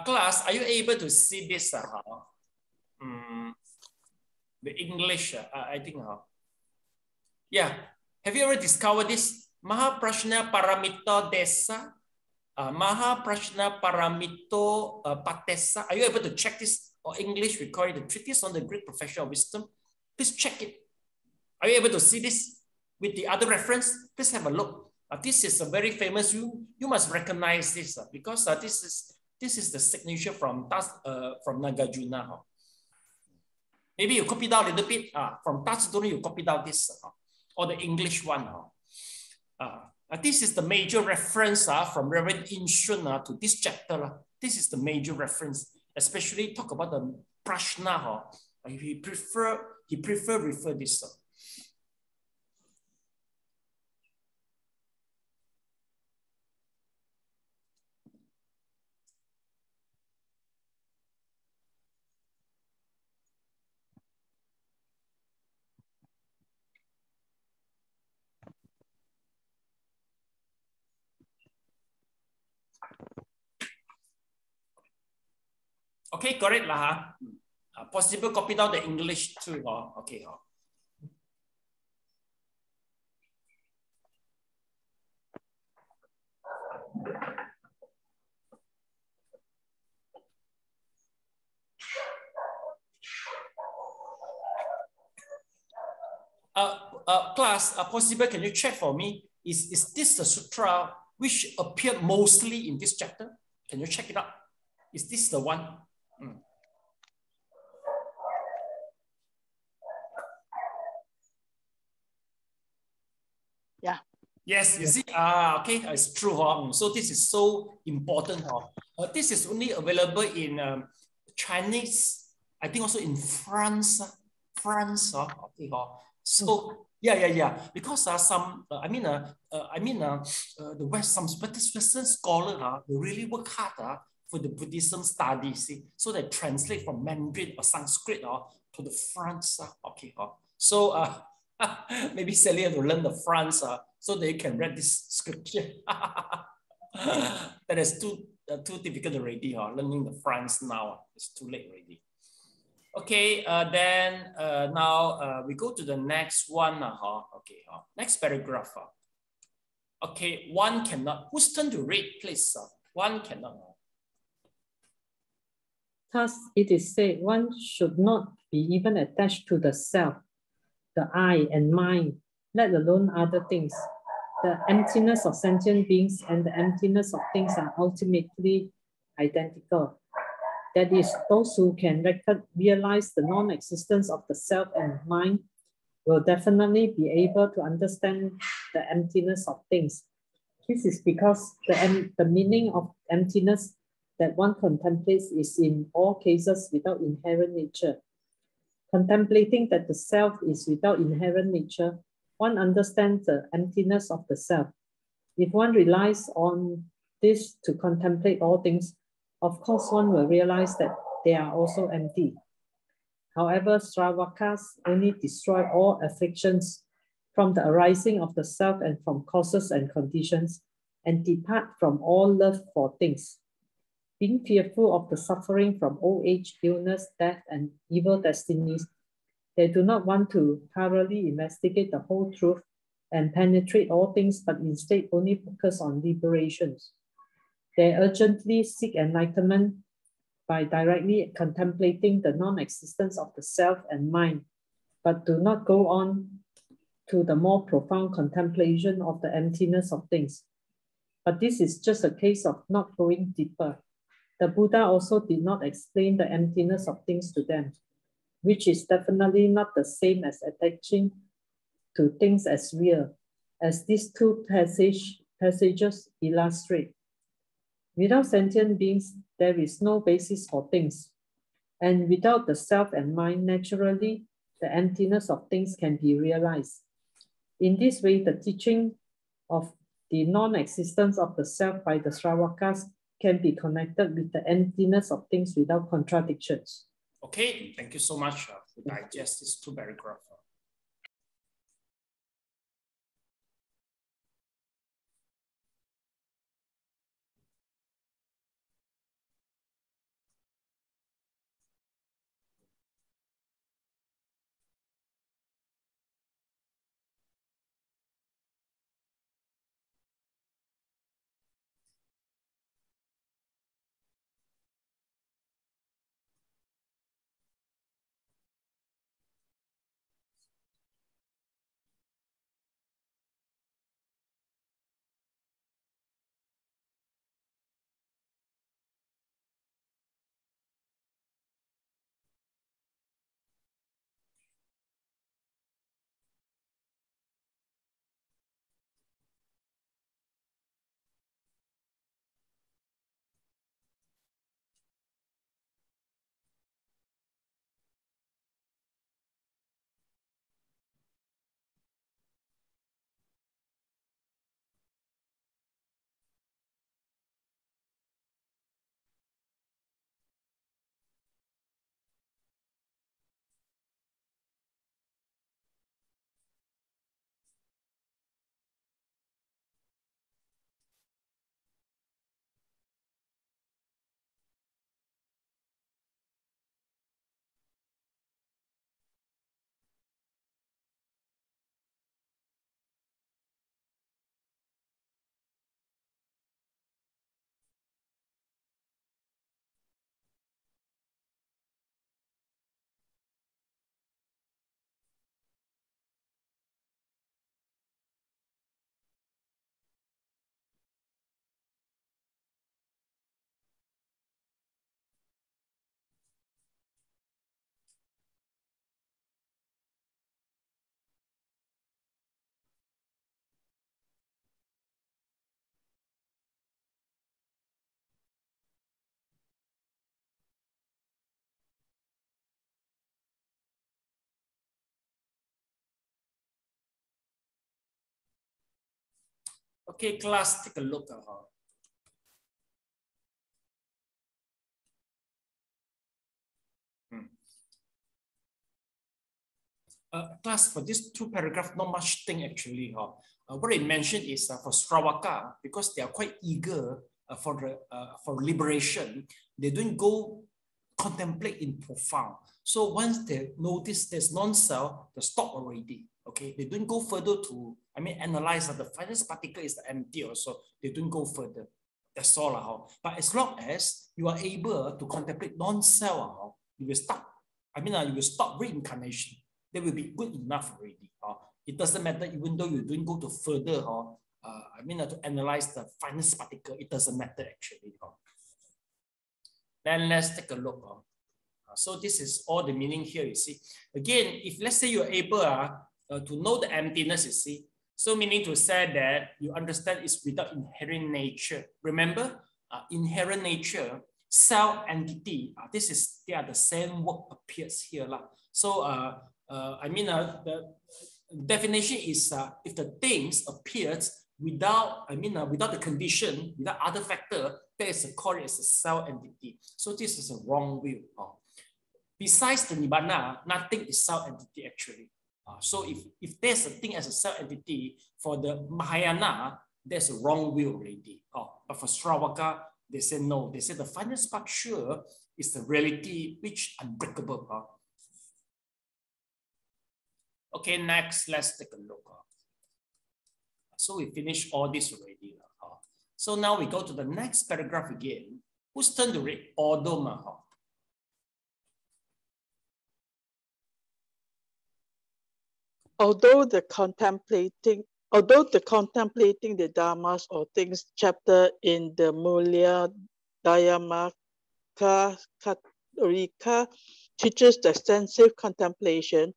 Class, are you able to see this? Uh, um, the English, uh, I think. Uh, yeah. Have you ever discovered this? Mahaprajna Paramito Desa, uh, Mahaprajna Paramito uh, Patesa. Are you able to check this? Or English, we call it the Treatise on the Great Profession of Wisdom. Please check it. Are you able to see this with the other reference? Please have a look. Uh, this is a very famous, you, you must recognize this uh, because uh, this is this is the signature from uh, from Nagarjuna. Maybe you copy down a little bit uh, from Tatsudori, you copy down this uh, or the English one. Uh, uh, this is the major reference uh, from Reverend Yin Shun uh, to this chapter. Uh. This is the major reference, especially talk about the Prajna. Uh, he prefer he prefer refer this. Uh. Okay, correct lah. Ha? Uh, possible copy down the English too. Oh. Okay. Oh. Uh, uh, class, uh, possible, can you check for me? Is, is this the sutra which appeared mostly in this chapter? Can you check it out? Is this the one? Mm. Yeah. Yes, you see, uh, okay, it's true. Huh? So this is so important. Huh? Uh, this is only available in um, Chinese, I think also in France. France, huh? okay, huh? So yeah, yeah, yeah. Because uh, some, uh, I mean, uh, uh, I mean, uh, uh, the West, some Western scholar, uh, they really work hard uh, for the Buddhism studies, see, so they translate from Mandarin or Sanskrit uh, to the France. Uh, okay, uh. so uh, maybe Sally have to learn the France uh, so they can read this scripture. that is too uh, too difficult already. Uh, learning the France now, uh, it's too late already. Okay, uh, then uh, now uh, we go to the next one. Uh, okay, uh, next paragraph. Uh. Okay, one cannot. Whose turn to read, please? Uh, one cannot. Thus, it is said one should not be even attached to the self, the I and mind, let alone other things. The emptiness of sentient beings and the emptiness of things are ultimately identical. That is, those who can realize the non-existence of the self and mind will definitely be able to understand the emptiness of things. This is because the, the meaning of emptiness that one contemplates is in all cases without inherent nature. Contemplating that the self is without inherent nature, one understands the emptiness of the self. If one relies on this to contemplate all things, of course one will realize that they are also empty. However, Sravakas only destroy all afflictions from the arising of the self and from causes and conditions, and depart from all love for things. Being fearful of the suffering from old age, illness, death, and evil destinies, they do not want to thoroughly investigate the whole truth and penetrate all things, but instead only focus on liberations. They urgently seek enlightenment by directly contemplating the non-existence of the self and mind, but do not go on to the more profound contemplation of the emptiness of things. But this is just a case of not going deeper. The Buddha also did not explain the emptiness of things to them, which is definitely not the same as attaching to things as real, as these two passage, passages illustrate. Without sentient beings, there is no basis for things. And without the self and mind, naturally, the emptiness of things can be realized. In this way, the teaching of the non-existence of the self by the Sravakas can be connected with the emptiness of things without contradictions. Okay, thank you so much uh, to digest these two paragraphs. Okay, class, take a look at her. Hmm. Uh, class, for these two paragraphs, not much thing actually. Huh? Uh, what I mentioned is uh, for Sravaka, because they are quite eager uh, for, the, uh, for liberation, they don't go contemplate in profound. So once they notice there's non-self, they stop already. Okay, they don't go further to, I mean, analyze that the finest particle is the empty also. They don't go further. That's all. Uh, but as long as you are able to contemplate non-self, uh, you will stop. I mean, uh, you will stop reincarnation. That will be good enough already. It doesn't matter even though you don't go to further. Uh, I mean, uh, to analyze the finest particle, it doesn't matter actually. Then let's take a look. Uh. so this is all the meaning here, you see. Again, if let's say you're able uh, to know the emptiness, you see, so meaning to say that you understand it's without inherent nature. Remember, uh, inherent nature, self entity, uh, this is, they are the same word appears here. La. So uh, uh, I mean, uh, the definition is uh, if the things appears without, I mean, uh, without the condition, without other factor, that is called as a self entity. So this is a wrong view. Uh. Besides the Nibbana, nothing is self entity actually. Uh, so if, if there's a thing as a self entity for the Mahayana, there's a wrong view already. Oh, but for Shravaka, they say no. They say the final structure is the reality which unbreakable. Uh. Okay, next, let's take a look. Uh. So we finish all this already. Uh. So now we go to the next paragraph again. Who's turn to read? Odoma. Although the contemplating although the contemplating the dharmas or things chapter in the Mula Madhyamaka Karika teaches the extensive contemplation,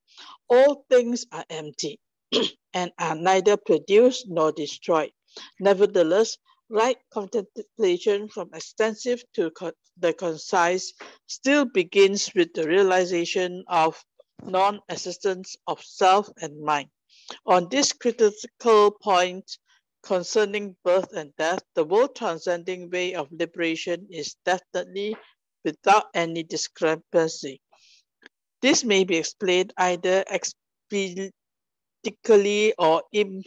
all things are empty and are neither produced nor destroyed. Nevertheless, right contemplation from extensive to co the concise still begins with the realization of non-existence of self and mind. On this critical point concerning birth and death, the world transcending way of liberation is definitely without any discrepancy. This may be explained either explicitly or in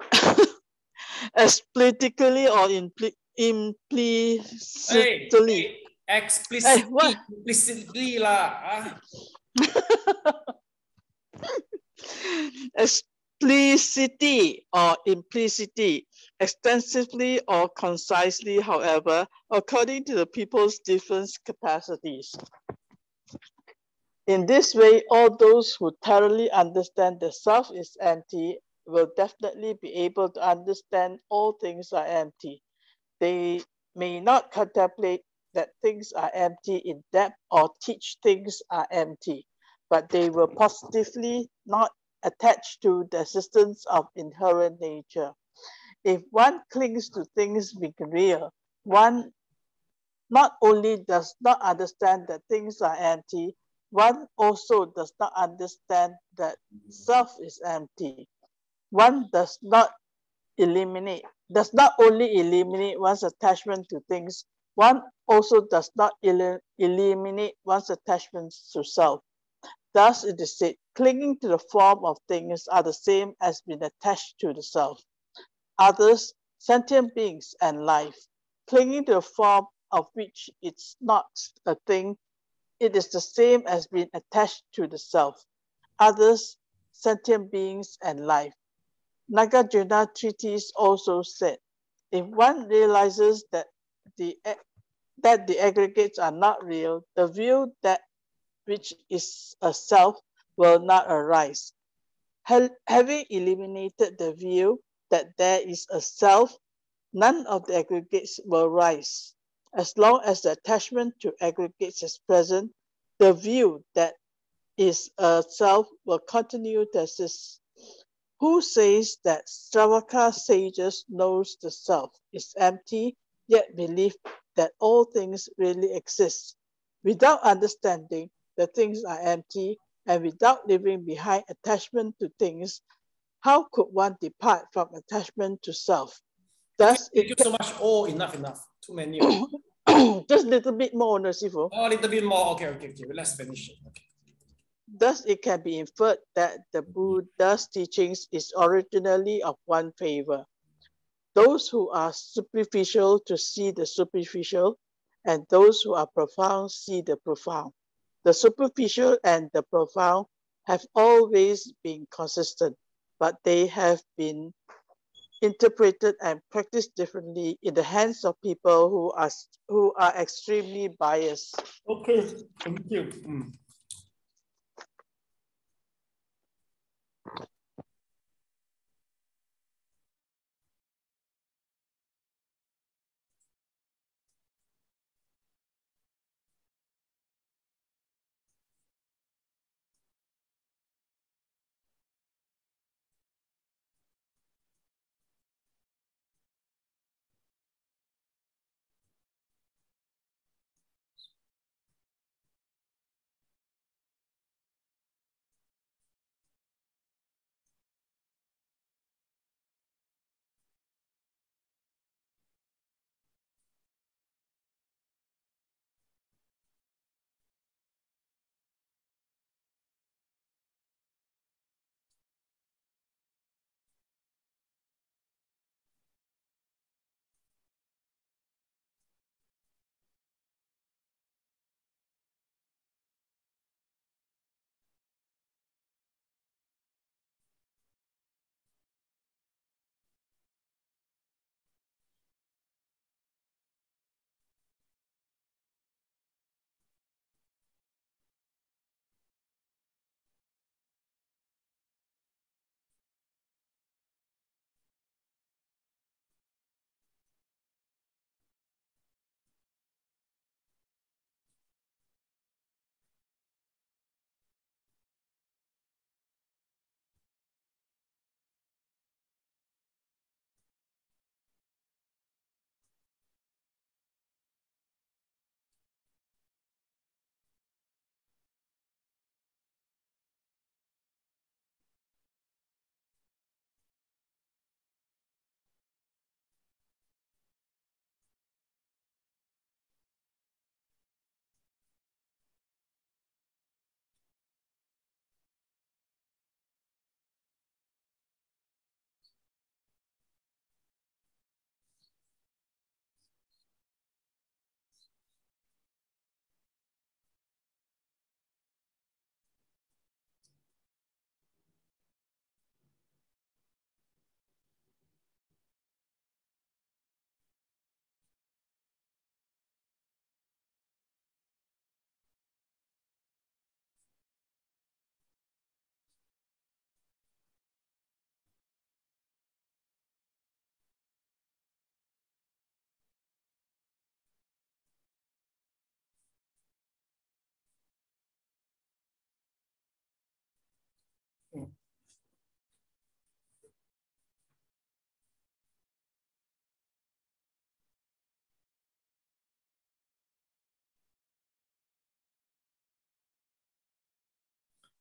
explicitly or impli implicitly. Hey, hey, explicitly, hey, implicitly lah. Ah. Explicity or implicitly, extensively or concisely, however, according to the people's different capacities. In this way, all those who thoroughly understand the self is empty will definitely be able to understand all things are empty. They may not contemplate that things are empty in depth or teach things are empty, but they were positively not attached to the existence of inherent nature. If one clings to things being real, one not only does not understand that things are empty, one also does not understand that self is empty. One does not eliminate, does not only eliminate one's attachment to things, one also does not el eliminate one's attachments to self. Thus, it is said, clinging to the form of things are the same as being attached to the self. Others, sentient beings and life, clinging to the form of which it's not a thing, it is the same as being attached to the self. Others, sentient beings and life. Nagarjuna treatise also said, if one realizes that the that the aggregates are not real, the view that which is a self will not arise. Having eliminated the view that there is a self, none of the aggregates will rise. As long as the attachment to aggregates is present, the view that is a self will continue to exist. Who says that Sravaka sages knows the self is empty yet believe that all things really exist. Without understanding that things are empty and without leaving behind attachment to things, how could one depart from attachment to self? Thus, Thank you so much. Oh, enough, enough. Too many. Just a little bit more, Nasifu. Oh, a little bit more. Okay, okay, okay. Let's finish it. Okay. Thus, it can be inferred that the mm-hmm. Buddha's teachings is originally of one favor, those who are superficial to see the superficial, and those who are profound see the profound. The superficial and the profound have always been consistent, but they have been interpreted and practiced differently in the hands of people who are who are extremely biased. Okay, thank you. Mm.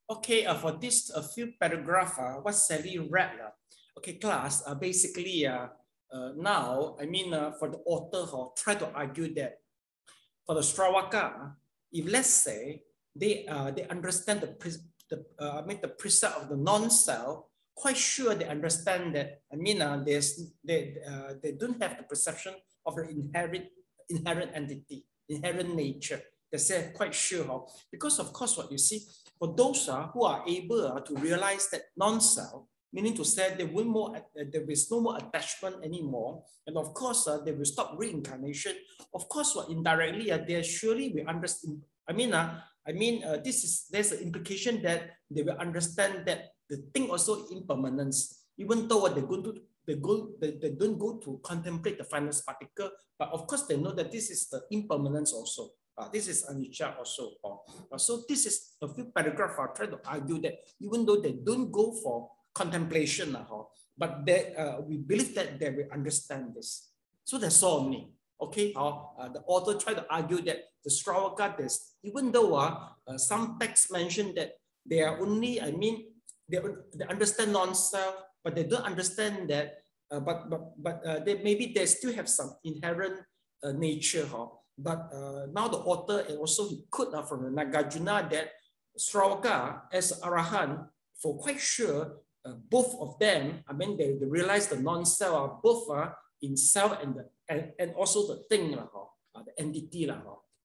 Okay, uh, for this a few paragraph, uh, what Sally read. Uh, okay, class, uh, basically uh, uh, now, I mean, uh, for the author, uh, try to argue that for the Sravaka, if let's say they uh, they understand the, the uh, I mean the precept of the non-self, quite sure they understand that, I mean, uh, there's, they, uh, they don't have the perception of the inherent, inherent entity, inherent nature. They say quite sure of, because of course what you see, for those uh, who are able uh, to realize that non-self, meaning to say there will more, uh, there is no more attachment anymore, and of course uh, they will stop reincarnation. Of course, what indirectly they surely will understand. I mean, I mean, uh, this is there's an implication that they will understand that the thing also impermanence. Even though what they go to they go they, they don't go to contemplate the final particle, but of course they know that this is the impermanence also. Uh, this is anicca also. Uh, so this is a few paragraphs I trying to argue that even though they don't go for contemplation, uh, but they, uh, we believe that they will understand this. So that's all me. Okay, uh, uh, the author tried to argue that the Sravaka, even though uh, uh, some texts mention that they are only, I mean, they, they understand non-self, but they don't understand that, uh, but, but, but uh, they, maybe they still have some inherent uh, nature. Huh? But uh, now the author and also he could uh, from the Nagarjuna that Sravaka as Arahan, for quite sure, uh, both of them, I mean, they, they realize the non-self are both uh, in self and, the, and, and also the thing, uh, the entity. Uh,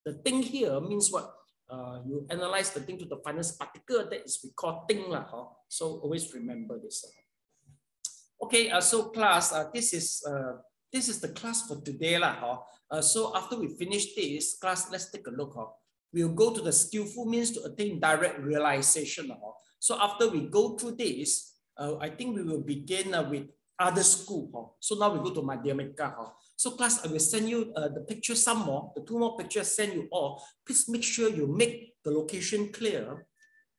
the thing here means what? Uh, you analyze the thing to the finest particle, that is we call thing. Uh, so always remember this. Uh. Okay, uh, so class, uh, this is uh, this is the class for today. Lah, huh? uh, so after we finish this class, let's take a look. Huh? We'll go to the skillful means to attain direct realization. Huh? So after we go through this, uh, I think we will begin uh, with other school. Huh? So now we go to Madhyamika. Huh? So class, I will send you uh, the picture some more, the two more pictures send you all. Please make sure you make the location clear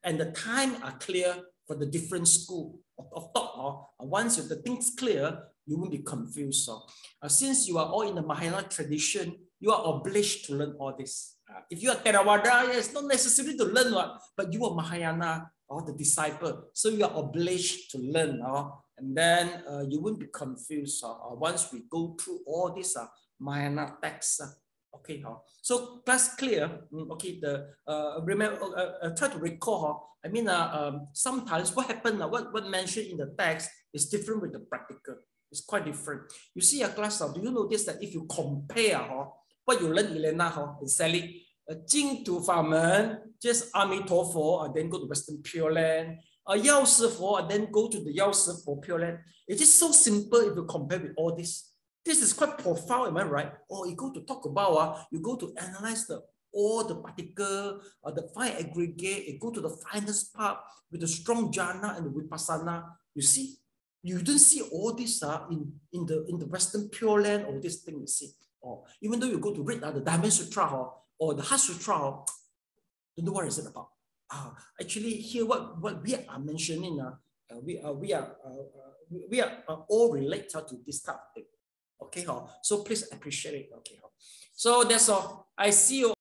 and the time are clear for the different school of thought. Uh, once the things clear, you won't be confused. So, uh, since you are all in the Mahayana tradition, you are obliged to learn all this. Uh, if you are Theravada, it's not necessary to learn what, but you are Mahayana or the disciple, so you are obliged to learn. Uh, and then uh, you won't be confused uh, once we go through all these uh, Mahayana texts. Uh, Okay, huh? so that's clear. Mm, okay, the uh, remember, uh, uh, try to recall. Huh? I mean, uh, um, sometimes what happened, uh, what what mentioned in the text is different with the practical. It's quite different. You see a class, do you notice that if you compare huh, what you learn Elena huh, and Sally, a uh, Jing to Farman, just Amitofo, and then go to Western Pure Land, a Yao Sifo, and then go to the Yao Sifo Pure Land. It is so simple if you compare with all this. This is quite profound, am I right? Or you go to talk about, uh, you go to analyze the all the particle, uh, the fine aggregate, it go to the finest part with the strong jhana and the vipassana. You see, you don't see all this uh, in, in, the, in the Western Pure Land or this thing, you see. Or even though you go to read uh, the Diamond Sutra or, or the Heart Sutra, don't know what is it about. Uh, actually, here what, what we are mentioning, uh, uh, we, uh, we are, uh, uh, we are uh, all related to this type of thing. Okay, so please appreciate it. Okay, so that's all. I see you.